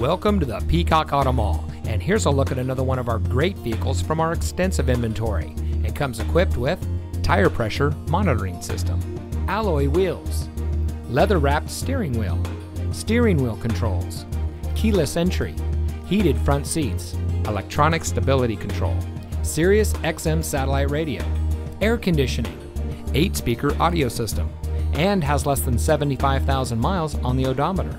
Welcome to the Peacock Auto Mall, and here's a look at another one of our great vehicles from our extensive inventory. It comes equipped with tire pressure monitoring system, alloy wheels, leather wrapped steering wheel, steering wheel controls, keyless entry, heated front seats, electronic stability control, Sirius XM satellite radio, air conditioning, 8 speaker audio system, and has less than 75,000 miles on the odometer.